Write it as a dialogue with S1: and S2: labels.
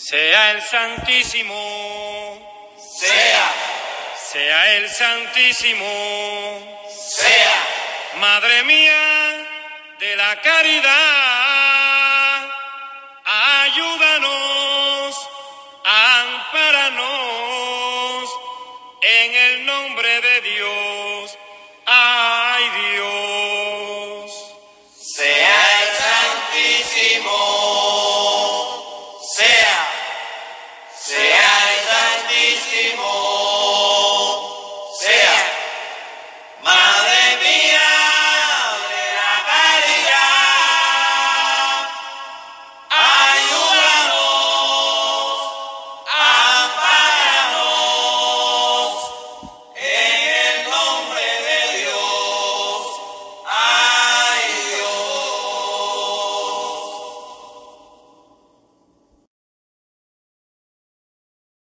S1: Sea el Santísimo,
S2: sea,
S1: sea el Santísimo,
S2: sea,
S1: Madre mía de la caridad, ayúdanos, amparanos, en el nombre de Dios, ay Dios. Yeah.